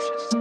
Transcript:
Texas.